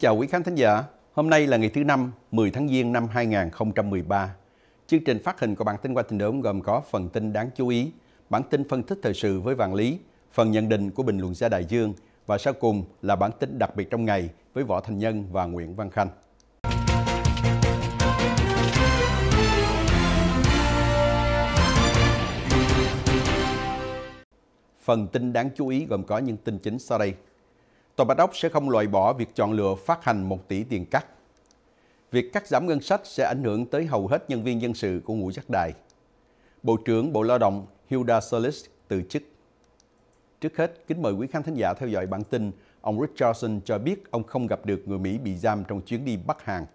chào quý khán thính giả. Hôm nay là ngày thứ năm, 10 tháng Giêng năm 2013. Chương trình phát hình của bản tin qua tình đốm gồm có phần tin đáng chú ý, bản tin phân tích thời sự với vàng lý, phần nhận định của bình luận gia Đại Dương và sau cùng là bản tin đặc biệt trong ngày với Võ Thành Nhân và Nguyễn Văn Khanh. Phần tin đáng chú ý gồm có những tin chính sau đây. Tòa Bạch Ốc sẽ không loại bỏ việc chọn lựa phát hành 1 tỷ tiền cắt. Việc cắt giảm ngân sách sẽ ảnh hưởng tới hầu hết nhân viên dân sự của ngũ giác đài. Bộ trưởng Bộ Lao động Hilda Solis từ chức. Trước hết, kính mời quý khán thính giả theo dõi bản tin. Ông Richardson cho biết ông không gặp được người Mỹ bị giam trong chuyến đi Bắc Hàn.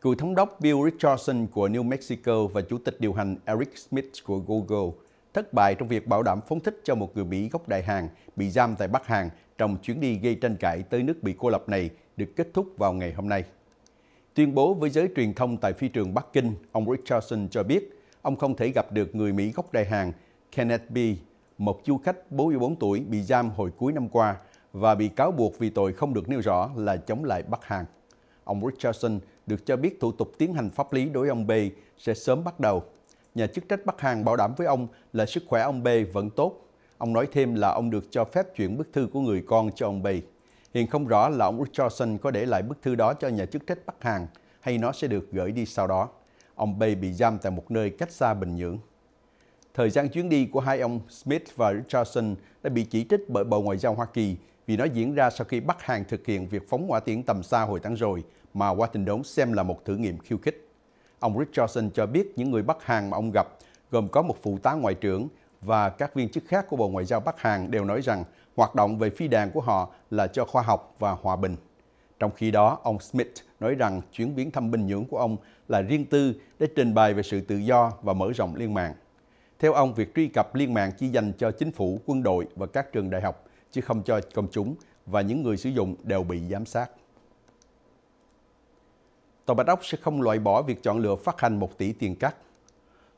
Cựu thống đốc Bill Richardson của New Mexico và chủ tịch điều hành Eric Smith của Google thất bại trong việc bảo đảm phóng thích cho một người Mỹ gốc Đại Hàn bị giam tại Bắc Hàn trong chuyến đi gây tranh cãi tới nước bị cô lập này được kết thúc vào ngày hôm nay. Tuyên bố với giới truyền thông tại phi trường Bắc Kinh, ông Richardson cho biết ông không thể gặp được người Mỹ gốc Đại Hàn Kenneth B., một du khách 44 tuổi bị giam hồi cuối năm qua và bị cáo buộc vì tội không được nêu rõ là chống lại Bắc Hàn. Ông Richardson được cho biết thủ tục tiến hành pháp lý đối với ông B sẽ sớm bắt đầu. Nhà chức trách Bắc Hàn bảo đảm với ông là sức khỏe ông B vẫn tốt. Ông nói thêm là ông được cho phép chuyển bức thư của người con cho ông B. Hiện không rõ là ông Richardson có để lại bức thư đó cho nhà chức trách Bắc Hàn hay nó sẽ được gửi đi sau đó. Ông B bị giam tại một nơi cách xa Bình Nhưỡng. Thời gian chuyến đi của hai ông Smith và Richardson đã bị chỉ trích bởi Bộ Ngoại giao Hoa Kỳ vì nó diễn ra sau khi Bắc Hàn thực hiện việc phóng hỏa tiễn tầm xa hồi tháng rồi mà Washington xem là một thử nghiệm khiêu khích. Ông Richardson cho biết những người Bắc Hàn mà ông gặp gồm có một phụ tá ngoại trưởng và các viên chức khác của Bộ Ngoại giao Bắc Hàn đều nói rằng hoạt động về phi đàn của họ là cho khoa học và hòa bình. Trong khi đó, ông Smith nói rằng chuyến viếng thăm Bình Nhưỡng của ông là riêng tư để trình bày về sự tự do và mở rộng liên mạng. Theo ông, việc truy cập liên mạng chỉ dành cho chính phủ, quân đội và các trường đại học, chứ không cho công chúng và những người sử dụng đều bị giám sát. Tòa Bạch Ốc sẽ không loại bỏ việc chọn lựa phát hành 1 tỷ tiền cắt.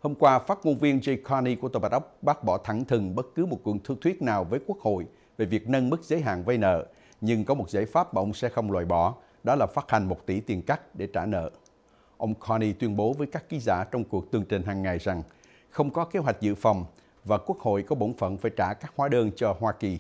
Hôm qua, phát ngôn viên Jay Carney của Tòa Bạch Ốc bác bỏ thẳng thừng bất cứ một cuộc thư thuyết nào với Quốc hội về việc nâng mức giới hạn vay nợ, nhưng có một giải pháp mà ông sẽ không loại bỏ, đó là phát hành 1 tỷ tiền cắt để trả nợ. Ông Carney tuyên bố với các ký giả trong cuộc tường trình hàng ngày rằng không có kế hoạch dự phòng và Quốc hội có bổn phận phải trả các hóa đơn cho Hoa Kỳ.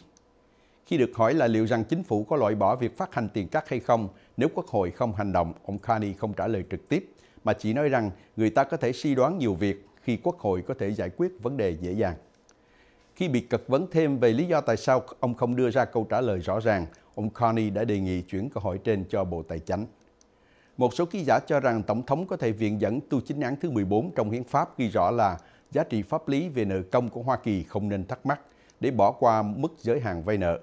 Khi được hỏi là liệu rằng chính phủ có loại bỏ việc phát hành tiền cắt hay không nếu Quốc hội không hành động, ông Carney không trả lời trực tiếp, mà chỉ nói rằng người ta có thể suy đoán nhiều việc khi Quốc hội có thể giải quyết vấn đề dễ dàng. Khi bị cật vấn thêm về lý do tại sao ông không đưa ra câu trả lời rõ ràng, ông Carney đã đề nghị chuyển câu hỏi trên cho Bộ Tài chánh. Một số ký giả cho rằng Tổng thống có thể viện dẫn tu chính án thứ 14 trong hiến pháp ghi rõ là giá trị pháp lý về nợ công của Hoa Kỳ không nên thắc mắc để bỏ qua mức giới hạn vay nợ.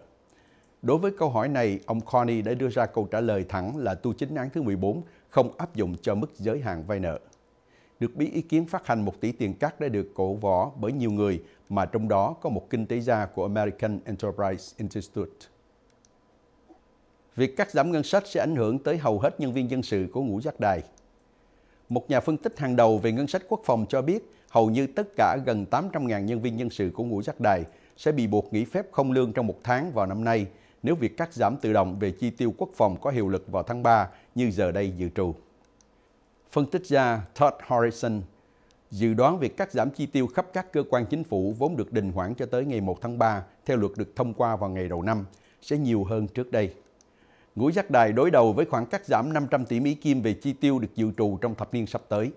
Đối với câu hỏi này, ông Carney đã đưa ra câu trả lời thẳng là tu chính án thứ 14 không áp dụng cho mức giới hạn vay nợ. Được biết ý kiến phát hành 1 tỷ tiền cắt đã được cổ võ bởi nhiều người mà trong đó có một kinh tế gia của American Enterprise Institute. Việc cắt giảm ngân sách sẽ ảnh hưởng tới hầu hết nhân viên dân sự của ngũ giác đài. Một nhà phân tích hàng đầu về ngân sách quốc phòng cho biết hầu như tất cả gần 800.000 nhân viên nhân sự của ngũ giác đài sẽ bị buộc nghỉ phép không lương trong một tháng vào năm nay nếu việc cắt giảm tự động về chi tiêu quốc phòng có hiệu lực vào tháng 3 như giờ đây dự trù. Phân tích gia Todd Harrison dự đoán việc cắt giảm chi tiêu khắp các cơ quan chính phủ vốn được đình hoãn cho tới ngày 1 tháng 3 theo luật được thông qua vào ngày đầu năm, sẽ nhiều hơn trước đây. Ngũ giác đài đối đầu với khoản cắt giảm 500 tỷ Mỹ Kim về chi tiêu được dự trù trong thập niên sắp tới.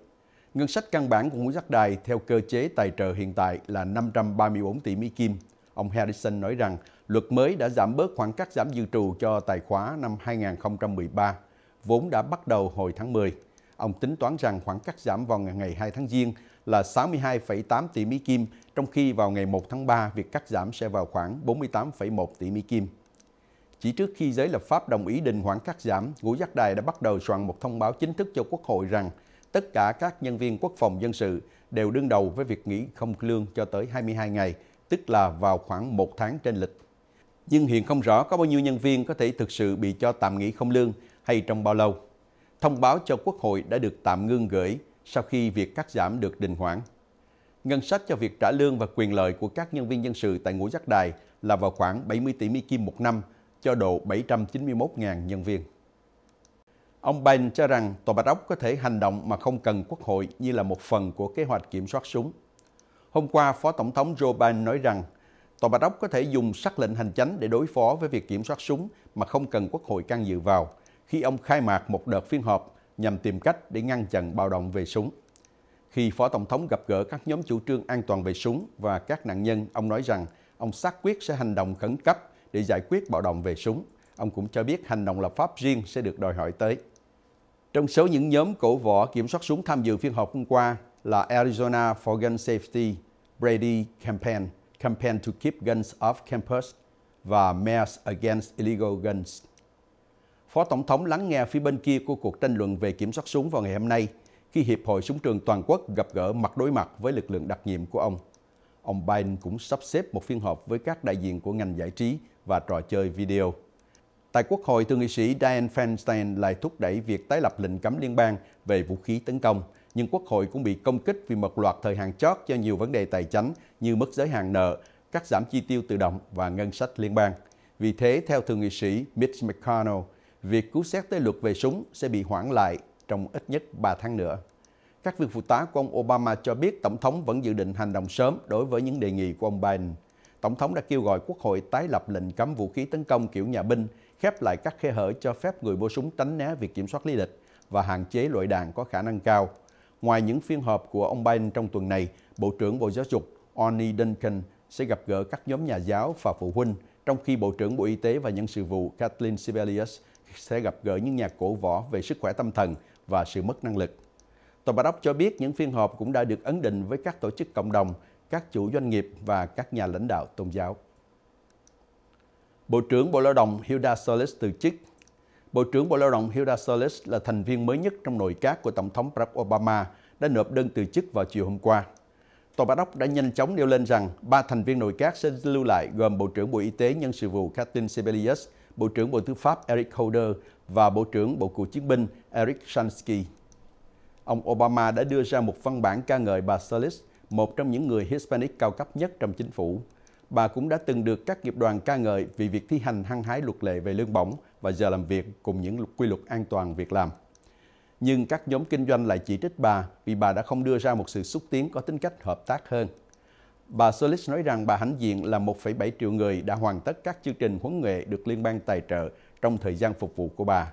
Ngân sách căn bản của ngũ giác đài theo cơ chế tài trợ hiện tại là 534 tỷ Mỹ Kim. Ông Harrison nói rằng luật mới đã giảm bớt khoảng cắt giảm dự trù cho tài khóa năm 2013, vốn đã bắt đầu hồi tháng 10. Ông tính toán rằng khoảng cắt giảm vào ngày 2 tháng Giêng là 62,8 tỷ Mỹ Kim, trong khi vào ngày 1 tháng 3 việc cắt giảm sẽ vào khoảng 48,1 tỷ Mỹ Kim. Chỉ trước khi giới lập pháp đồng ý đình hoãn cắt giảm, Ngũ Giác Đài đã bắt đầu soạn một thông báo chính thức cho Quốc hội rằng tất cả các nhân viên quốc phòng dân sự đều đương đầu với việc nghỉ không lương cho tới 22 ngày, tức là vào khoảng một tháng trên lịch. Nhưng hiện không rõ có bao nhiêu nhân viên có thể thực sự bị cho tạm nghỉ không lương hay trong bao lâu. Thông báo cho Quốc hội đã được tạm ngưng gửi sau khi việc cắt giảm được đình hoãn. Ngân sách cho việc trả lương và quyền lợi của các nhân viên dân sự tại ngũ giác đài là vào khoảng 70 tỷ Mỹ Kim một năm, cho độ 791.000 nhân viên. Ông Biden cho rằng Tòa Bạch Ốc có thể hành động mà không cần Quốc hội như là một phần của kế hoạch kiểm soát súng. Hôm qua, Phó Tổng thống Joe Biden nói rằng Tòa Bạch Ốc có thể dùng sắc lệnh hành chánh để đối phó với việc kiểm soát súng mà không cần Quốc hội can dự vào khi ông khai mạc một đợt phiên họp nhằm tìm cách để ngăn chặn bạo động về súng. Khi Phó Tổng thống gặp gỡ các nhóm chủ trương an toàn về súng và các nạn nhân, ông nói rằng ông xác quyết sẽ hành động khẩn cấp để giải quyết bạo động về súng. Ông cũng cho biết hành động lập pháp riêng sẽ được đòi hỏi tới. Trong số những nhóm cổ võ kiểm soát súng tham dự phiên họp hôm qua là Arizona for Gun Safety, Brady Campaign, Campaign to Keep Guns Off Campus và Mayors Against Illegal Guns. Phó Tổng thống lắng nghe phía bên kia của cuộc tranh luận về kiểm soát súng vào ngày hôm nay khi Hiệp hội Súng trường Toàn quốc gặp gỡ mặt đối mặt với lực lượng đặc nhiệm của ông. Ông Biden cũng sắp xếp một phiên họp với các đại diện của ngành giải trí và trò chơi video. Tại Quốc hội, Thượng nghị sĩ Dianne Feinstein lại thúc đẩy việc tái lập lệnh cấm liên bang về vũ khí tấn công, nhưng Quốc hội cũng bị công kích vì một loạt thời hạn chót cho nhiều vấn đề tài chính như mức giới hạn nợ, cắt giảm chi tiêu tự động và ngân sách liên bang. Vì thế, theo Thượng nghị sĩ Mitch McConnell, việc cứu xét tới luật về súng sẽ bị hoãn lại trong ít nhất 3 tháng nữa. Các viên phụ tá của ông Obama cho biết Tổng thống vẫn dự định hành động sớm đối với những đề nghị của ông Biden. Tổng thống đã kêu gọi Quốc hội tái lập lệnh cấm vũ khí tấn công kiểu nhà binh, khép lại các khe hở cho phép người mua súng tránh né việc kiểm soát lý lịch và hạn chế loại đạn có khả năng cao. Ngoài những phiên họp của ông Biden trong tuần này, Bộ trưởng Bộ Giáo dục Orny Duncan sẽ gặp gỡ các nhóm nhà giáo và phụ huynh, trong khi Bộ trưởng Bộ Y tế và Nhân sự vụ Kathleen Sebelius sẽ gặp gỡ những nhà cổ võ về sức khỏe tâm thần và sự mất năng lực. Tòa Bạch Đốc cho biết những phiên họp cũng đã được ấn định với các tổ chức cộng đồng, các chủ doanh nghiệp và các nhà lãnh đạo tôn giáo. Bộ trưởng Bộ Lao động Hilda Solis từ chức. Bộ trưởng Bộ Lao động Hilda Solis là thành viên mới nhất trong nội các của Tổng thống Barack Obama đã nộp đơn từ chức vào chiều hôm qua. Tòa Bạch Ốc đã nhanh chóng nêu lên rằng ba thành viên nội các sẽ lưu lại gồm Bộ trưởng Bộ Y tế Nhân sự vụ Kathleen Sebelius, Bộ trưởng Bộ Tư pháp Eric Holder và Bộ trưởng Bộ Cựu chiến binh Eric Shansky. Ông Obama đã đưa ra một văn bản ca ngợi bà Solis, một trong những người Hispanic cao cấp nhất trong chính phủ. Bà cũng đã từng được các nghiệp đoàn ca ngợi vì việc thi hành hăng hái luật lệ về lương bổng và giờ làm việc cùng những quy luật an toàn việc làm. Nhưng các nhóm kinh doanh lại chỉ trích bà vì bà đã không đưa ra một sự xúc tiến có tính cách hợp tác hơn. Bà Solis nói rằng bà hãnh diện là 1,7 triệu người đã hoàn tất các chương trình huấn nghệ được liên bang tài trợ trong thời gian phục vụ của bà.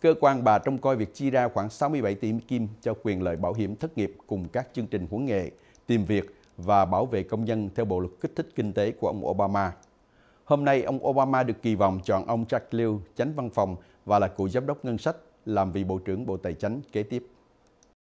Cơ quan bà trông coi việc chi ra khoảng 67 tỷ kim cho quyền lợi bảo hiểm thất nghiệp cùng các chương trình huấn nghệ, tìm việc và bảo vệ công dân theo bộ luật kích thích kinh tế của ông Obama. Hôm nay, ông Obama được kỳ vọng chọn ông Jack Lew, chánh văn phòng và là cựu giám đốc ngân sách, làm vị Bộ trưởng Bộ Tài chính kế tiếp.